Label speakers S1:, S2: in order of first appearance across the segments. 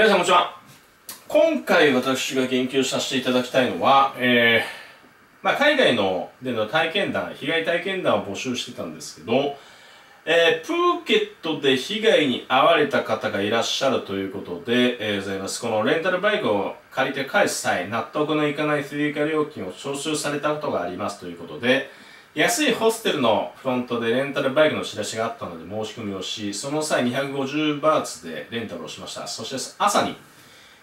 S1: 皆さんこんにちは。今回私が言及させていただきたいのは、えー、まあ、海外のでの体験談、被害体験談を募集してたんですけど、えー、プーケットで被害に遭われた方がいらっしゃるということで、えー、ございます。このレンタルバイクを借りて返す際、納得のいかない追加料金を徴収されたことがありますということで、安いホステルのフロントでレンタルバイクのチラシがあったので申し込みをし、その際250バーツでレンタルをしました。そして朝に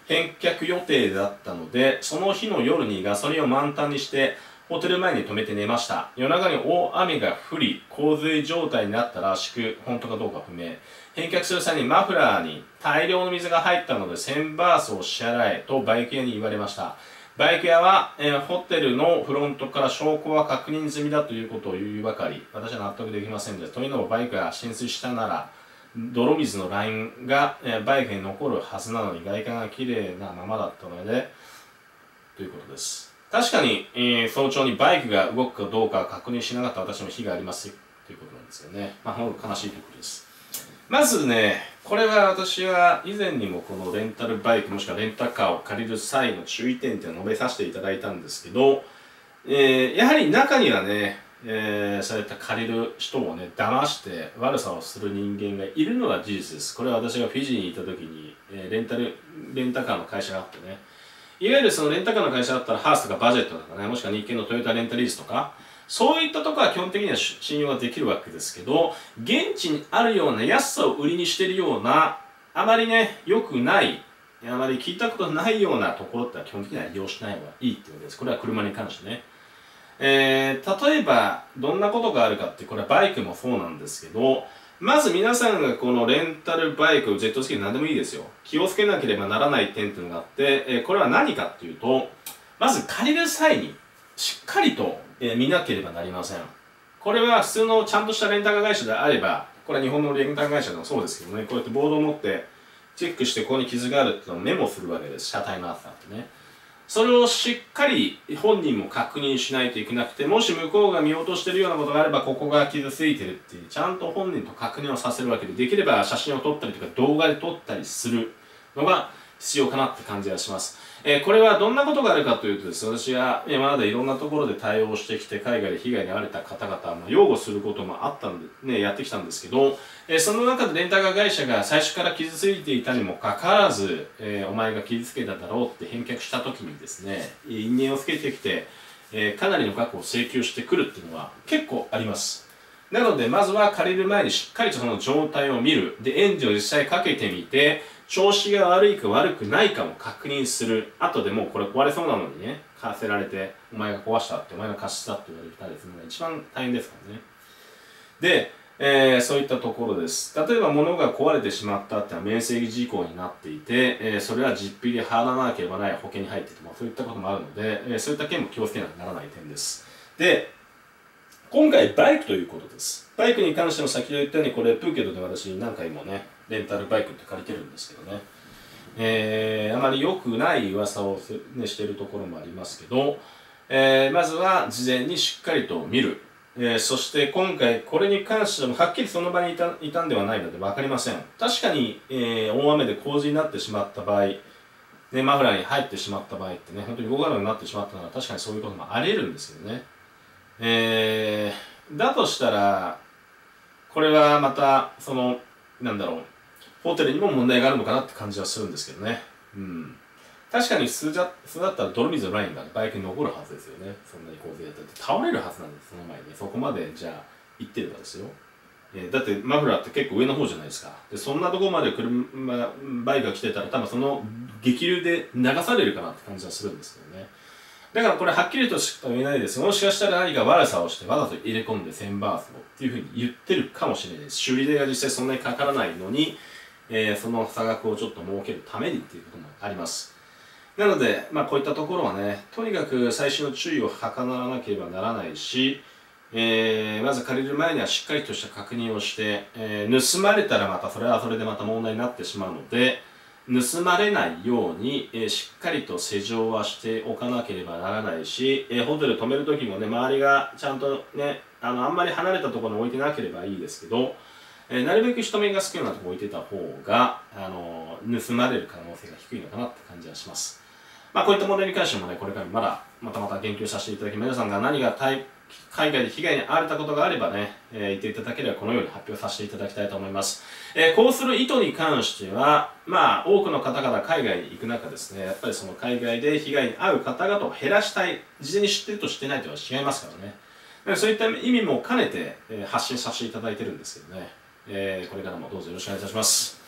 S1: 返却予定だったので、その日の夜にガソリンを満タンにして、ホテル前に止めて寝ました。夜中に大雨が降り、洪水状態になったらしく、本当かどうか不明。返却する際にマフラーに大量の水が入ったので1000バースを支払えとバイク屋に言われました。バイク屋は、えー、ホテルのフロントから証拠は確認済みだということを言うばかり、私は納得できませんでした。というのもバイクが浸水したなら、泥水のラインが、えー、バイクに残るはずなのに外観が綺麗なままだったので、ということです。確かに、えー、早朝にバイクが動くかどうか確認しなかった私も非がありますということなんですよね。まあ、悲しいということです。まずね、これは私は以前にもこのレンタルバイクもしくはレンタカーを借りる際の注意点っていうのを述べさせていただいたんですけど、えー、やはり中にはね、えー、そういった借りる人をね、騙して悪さをする人間がいるのは事実です。これは私がフィジーにいた時に、えー、レンタル、レンタカーの会社があってね、いわゆるそのレンタカーの会社だったらハースとかバジェットとかね、もしくは日系のトヨタレンタリースとか、そういったところは基本的には信用ができるわけですけど、現地にあるような安さを売りにしているような、あまりね、良くない、あまり聞いたことないようなところっては基本的には利用しない方がいいっていうわけです。これは車に関してね。えー、例えば、どんなことがあるかって、これはバイクもそうなんですけど、まず皆さんがこのレンタルバイク、ジェットスキー何でもいいですよ。気をつけなければならない点っていうのがあって、えー、これは何かっていうと、まず借りる際にしっかりとえー、見なければなりません。これは普通のちゃんとしたレンタカー会社であればこれは日本のレンタカー会社でもそうですけどね。こうやってボードを持ってチェックしてここに傷があるっていうのをメモするわけです。車体の厚さってね。それをしっかり本人も確認しないといけなくてもし向こうが見落としてるようなことがあればここが傷ついてるっていうちゃんと本人と確認をさせるわけでできれば写真を撮ったりとか動画で撮ったりするのが必要かなって感じがします。えー、これはどんなことがあるかというとですね、私は今までいろんなところで対応してきて、海外で被害に遭われた方々、ま、擁護することもあったんで、ね、やってきたんですけど、えー、その中でレンタカー会社が最初から傷ついていたにもかかわらず、えー、お前が傷つけただろうって返却した時にですね、因縁をつけてきて、えかなりの額を請求してくるっていうのは結構あります。なので、まずは借りる前にしっかりとその状態を見る。で、エンジンを実際かけてみて、調子が悪いか悪くないかも確認する。後でもうこれ壊れそうなのにね、買わせられて、お前が壊したって、お前が貸したって言われたりするのが一番大変ですからね。で、えー、そういったところです。例えば物が壊れてしまったってのは免責事項になっていて、えー、それは実費で払わなければない保険に入っていても、そういったこともあるので、えー、そういった件も気をつけなきゃならない点です。で、今回バイクということです。バイクに関しても先ほど言ったように、これプーケットで私何回もね、レンタルバイクって借りてるんですけどね、えー、あまり良くない噂を、ね、してるところもありますけど、えー、まずは事前にしっかりと見る、えー、そして今回これに関してもはっきりその場にいたいたんではないので分かりません確かに、えー、大雨で洪水になってしまった場合ね、マフラーに入ってしまった場合ってね、本当に動かなくなってしまったなら確かにそういうこともあり得るんですけどね。えー、だとしたら、これはまた、その、なんだろう、ホテルにも問題があるのかなって感じはするんですけどね。うん。確かに普通じゃ普通だったら泥水のラインがバイクに残るはずですよね。そんなに洪水やったって倒れるはずなんです、その前に。そこまでじゃあ行ってればですよ。えー、だってマフラーって結構上の方じゃないですか。で、そんなところまで車、バイクが来てたら多分その激流で流されるかなって感じはするんですけどね。だからこれはっきりとしか言えないですもしかしたら何か悪さをしてわざと入れ込んで1000バースをっていうふうに言ってるかもしれないです。修理代が実際そんなにかからないのに、えー、その差額をちょっと設けるためにっていうこともあります。なので、まあこういったところはね、とにかく最新の注意を図らなければならないし、えー、まず借りる前にはしっかりとした確認をして、えー、盗まれたらまたそれはそれでまた問題になってしまうので、盗まれないように、え、しっかりと施錠はしておかなければならないし、え、ホテル止める時もね、周りがちゃんとね、あの、あんまり離れたところに置いてなければいいですけど、え、なるべく人目が少ないなとこ置いてた方が、あの盗まれる可能性が低いのかなって感じはします。まあ、こういった問題に関してもね、これからまだ、またまた言及させていただき、皆さんが何がタイプ海外で被害に遭われたことがあればね、えー、言っていただければこのように発表させていただきたいと思います。えー、こうする意図に関しては、まあ、多くの方々海外に行く中ですね、やっぱりその海外で被害に遭う方々を減らしたい、事前に知ってるとしてないとは違いますからね。そういった意味も兼ねて、えー、発信させていただいてるんですけどね。え、これからもどうぞよろしくお願いいたします。